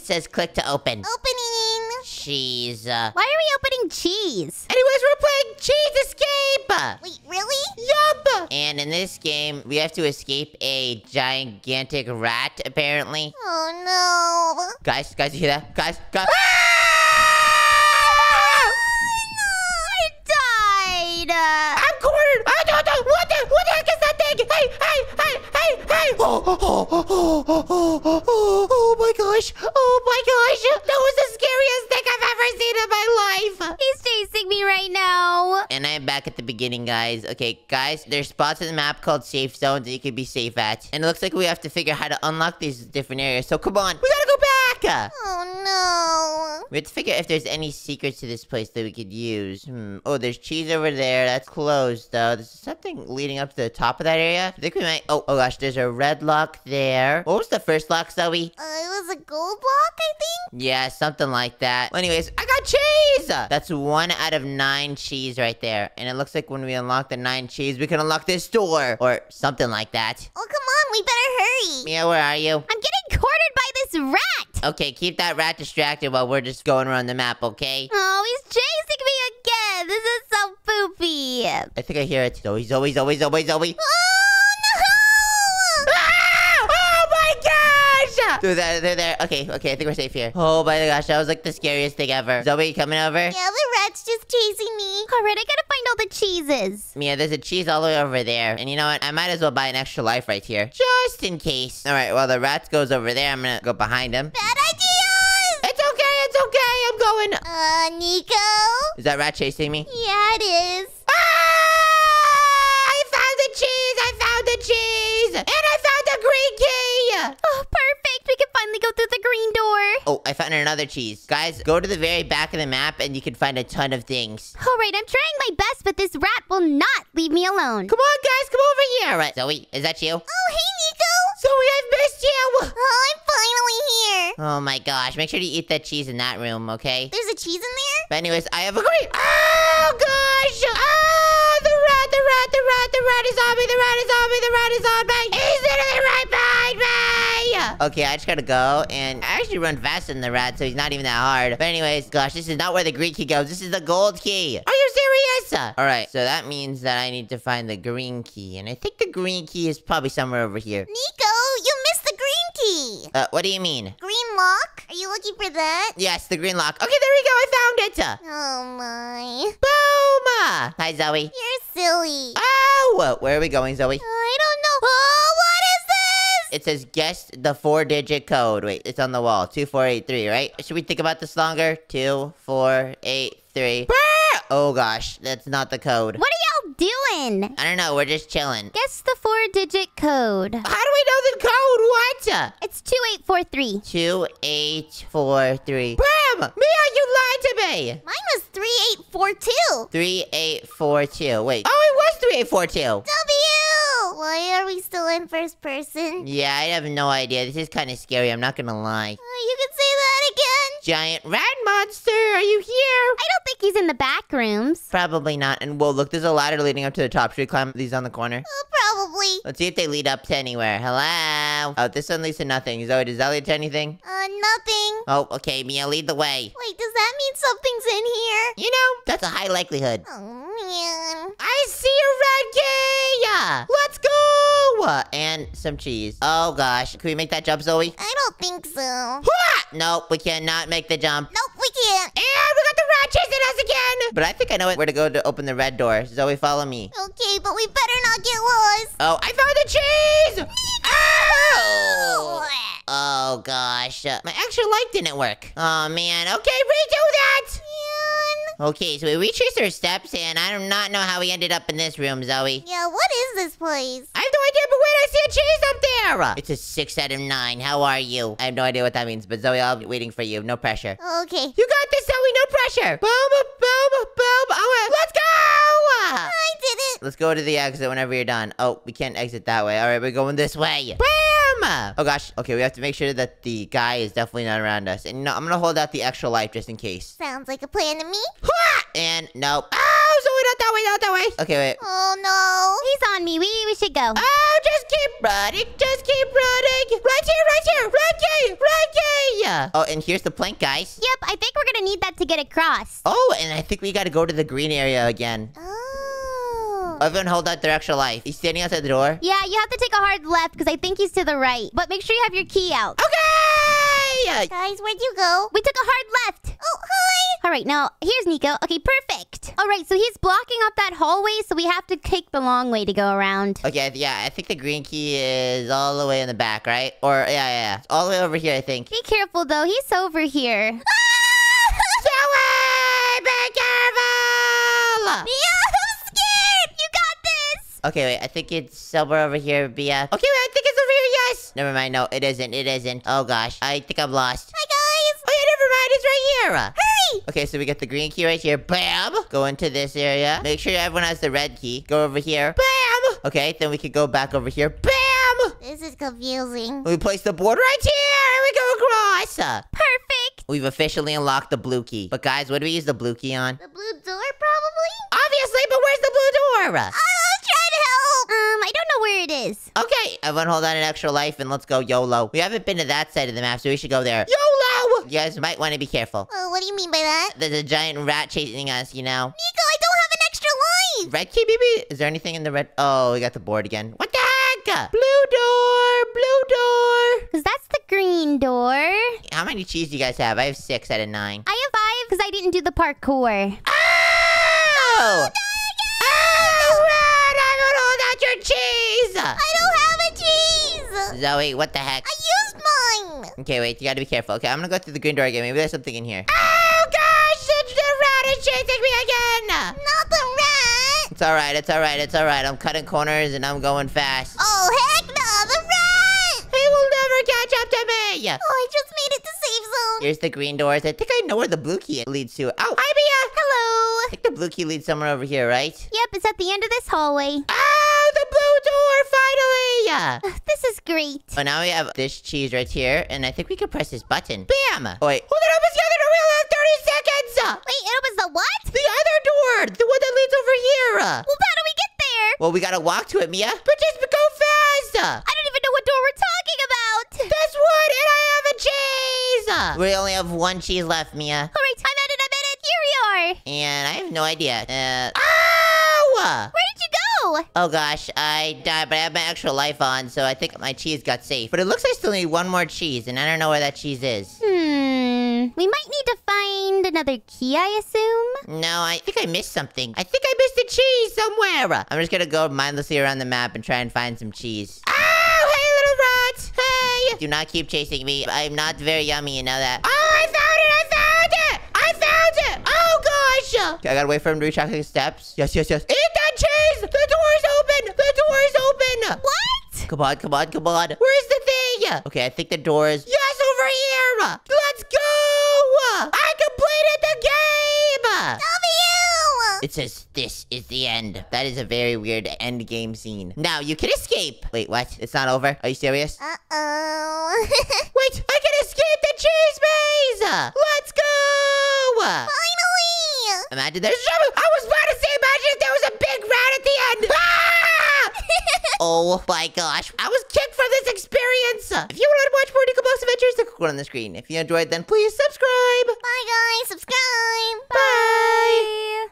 it says click to open. Opening. Cheese. Why are we opening cheese? anyways, we're playing Cheese Escape. Wait, really? Yup. And in this game, we have to escape a gigantic rat, apparently. Oh no. Guys, guys, you hear that? Guys, guys. I died. Uh, I'm cornered. I don't know. What the, what the heck is that thing? Hey, hey, hey, hey, hey. Oh, oh, oh, oh, oh, oh, my gosh. Oh my gosh. That was the scariest thing I've ever seen in my life. he's chasing me right now. And I'm back at the beginning, guys. Okay, guys, there's spots in the map called safe zones that you can be safe at. And it looks like we have to figure out how to unlock these different areas. So come on. We gotta go back. Oh no. We have to figure out if there's any secrets to this place that we could use. Hmm. Oh, there's cheese over there. That's closed, though. There's something leading up to the top of that area. I think we might... Oh, oh gosh, there's a red lock there. What was the first lock, Zoey? Uh, it was a gold block, I think. Yeah, something like that. Well, anyways, I got cheese! That's one out of nine cheese right there. And it looks like when we unlock the nine cheese, we can unlock this door. Or something like that. Oh, come on. We better hurry. Mia, where are you? I'm getting cornered by this rat. Okay, keep that rat distracted while we're just going around the map, okay? Oh, he's chasing me again. This is so poopy. I think I hear it. Zoey, Zoey, Zoey, Zoey, Zoey. Oh no. Ah! Oh my gosh! They're there, they're there. Okay, okay, I think we're safe here. Oh my gosh, that was like the scariest thing ever. Zoey, you coming over? Yeah, the rat's just chasing me. All right, I gotta all the cheeses. Mia, there's a cheese all the way over there. And you know what? I might as well buy an extra life right here. Just in case. Alright, well, the rat goes over there. I'm gonna go behind him. Bad ideas. It's okay, it's okay. I'm going. Uh, Nico. Is that rat chasing me? Yeah, it is. Ah! I found the cheese! I found the cheese! And I found the green key! Oh, perfect. We can finally go through the green door. Oh, I found another cheese. Guys, go to the very back of the map and you can find a ton of things. All right, I'm trying my best, but this rat will not leave me alone. Come on, guys, come over here. All right, Zoey, is that you? Oh, hey, Nico. Zoey, I've missed you! Oh, I'm finally here. Oh my gosh, make sure to eat that cheese in that room, okay? There's a cheese in there? But anyways, I have a great... Oh gosh! Ah, the rat, the rat, the rat, the rat is on me, the rat is on me, the rat is on me! He's literally right behind me! Okay, I just gotta go, and I actually run faster than the rat, so he's not even that hard. But anyways, gosh, this is not where the green key goes, this is the gold key! Are you serious? Alright, so that means that I need to find the green key, and I think the green key is probably somewhere over here. Nico, you missed the green key. Uh, what do you mean? Green lock? Are you looking for that? Yes, the green lock. Okay, there we go, I found it! Oh my. Boom! Hi, Zoey. You're silly. Oh! Where are we going, Zoey? I don't know. Oh, what is this? It says guess the four digit code. Wait, it's on the wall. 2483, right? Should we think about this longer? 2483. Oh gosh, that's not the code. What are y'all doing? I don't know, we're just chilling. Guess the four digit code. How do we know the code? What? It's 2843. 2843. Bam! Mia, you lied to me! Mine was 3842. 3842. Wait. Oh, it was 3842. W! Why are we still in first person? Yeah, I have no idea. This is kind of scary, I'm not gonna lie. Uh, you can say that again. Giant rat monster, are you here? I don't he's in the back rooms. Probably not. And whoa, look, there's a ladder leading up to the top. Should we climb these on the corner? Uh, probably. Let's see if they lead up to anywhere. Hello? Oh, this one leads to nothing. Zoey, does that lead to anything? Uh, nothing. Oh, okay, Mia, lead the way. Wait, does that mean something's in here? You know, that's a high likelihood. Oh, man. I see a red key! Let's go! And some cheese. Oh, gosh. Can we make that jump, Zoey? I don't think so. Nope, we cannot make the jump. Nope, we can't. And us again! But I think I know where to go to open the red door. Zoey, follow me. Okay, but we better not get lost. Oh, I found the cheese! Oh! Oh, gosh. Uh, my extra light didn't work. Oh, man. Okay, redo that! Okay, so we retraced our steps, and I do not know how we ended up in this room, Zoey. Yeah, what is this place? I have no idea, but wait, I see a cheese up there! It's a 6 out of 9. How are you? I have no idea what that means, but Zoey, I'll be waiting for you. No pressure. Okay. You got this, Zoey. No pressure. Boom, boom, boom. Oh, let's go! I did it. Let's go to the exit whenever you're done. Oh, we can't exit that way. All right, we're going this way. Bam! Oh, gosh. Okay, we have to make sure that the guy is definitely not around us. And no, I'm going to hold out the extra life just in case. Sounds like a plan to me. And nope. Oh, Zoey, not that way, not that way. Okay, wait. Oh, no. He's on me. We, we should go. Oh, just keep running. Just keep running. Right here, right here. Red key, red key. Oh, and here's the plank, guys. Yep, I think we're gonna need that to get across. Oh, and I think we gotta go to the green area again. Oh. Everyone hold out their extra life. He's standing outside the door. Yeah, you have to take a hard left because I think he's to the right. But make sure you have your key out. Okay! Guys, where'd you go? We took a hard left. Oh, hi. All right, now here's Nico. Okay, perfect. All right, so he's blocking up that hallway, so we have to take the long way to go around. Okay, yeah, I think the green key is all the way in the back, right? Or, yeah, yeah, yeah. All the way over here, I think. Be careful though, he's over here. Zoey! Be careful! Yeah, I'm scared. You got this. Okay, wait, I think it's somewhere over here, Bia. Okay, wait, I think it's over here, yes! Never mind, no, it isn't, it isn't. Oh gosh, I think I'm lost. Hurry. Okay, so we got the green key right here. Bam! Go into this area. Make sure everyone has the red key. Go over here. Bam! Okay, then we can go back over here. Bam! This is confusing. We place the board right here, and we go across. Perfect. We've officially unlocked the blue key. But guys, what do we use the blue key on? The blue door, probably? Obviously, but where's the blue door? I'll try to help. Um, I don't know where it is. Okay, everyone hold on an extra life and let's go YOLO. We haven't been to that side of the map, so we should go there. YOLO! You guys might want to be careful. Oh, what do you mean by that? There's a giant rat chasing us, you know. Nico, I don't have an extra life. Red key, baby? Is there anything in the red? Oh, we got the board again. What the heck? Blue door, blue door. Because that's the green door. How many cheese do you guys have? I have six out of nine. I have five because I didn't do the parkour. Oh! Oh, oh rat! I don't hold out your cheese! I don't have a cheese. Zoey, what the heck? I used mine. Okay, wait, you gotta be careful. Okay, I'm gonna go through the green door again. Maybe there's something in here. Oh gosh, it's the rat is chasing me again! Not the rat. It's alright, it's alright, it's alright. I'm cutting corners and I'm going fast. Oh, heck no, the rat. He will never catch up to me! Oh, I just made it to safe zone. Here's the green doors. I think I know where the blue key leads to. Oh, hi, Mia! Hello. I think the blue key leads somewhere over here, right? Yep, it's at the end of this hallway. Oh, the blue door, finally! This is great. So now we have this cheese right here, and I think we can press this button. Bam! Oh, wait. Hold it opens the other door. We only have 30 seconds! Wait, it opens the what? The other door! The one that leads over here! Well, how do we get there? Well, we gotta walk to it, Mia. But just go fast! I don't even know what door we're talking about. This one, and I have a cheese! We only have one cheese left, Mia. All right, I'm at it, I'm at it. Here we are. And I have no idea. Uh, ow! Where did you go? Oh gosh, I died, but I have my extra life on, so I think my cheese got safe. But it looks like I still need one more cheese, and I don't know where that cheese is. Hmm. We might need to find another key, I assume. No, I think I missed something. I think I missed a cheese somewhere. I'm just gonna go mindlessly around the map and try and find some cheese. Oh, hey, little rats! Hey! Do not keep chasing me. I'm not very yummy, you know that. Oh, I found it! I found it! I found it! Oh, gosh! Okay, I gotta wait for him to reach out his steps. Yes, yes, yes. Eat that cheese! The door is open! The door is open! What? Come on, come on, come on. Where's the thing? Okay, I think the door is... Yes, over here! Let's go! I completed the game! W. It says, this is the end. That is a very weird end game scene. Now, you can escape! Wait, what? It's not over? Are you serious? Uh-oh. Wait, I can escape the cheese maze! Let's go! Finally. Imagine there's! I was about to say, imagine if there was a big rat at the end! Ah! Oh my gosh, I was kicked from this experience! If you want to watch more NicoBlox Adventures, click on the screen. If you enjoyed, then please subscribe! Bye, guys. Subscribe. Bye!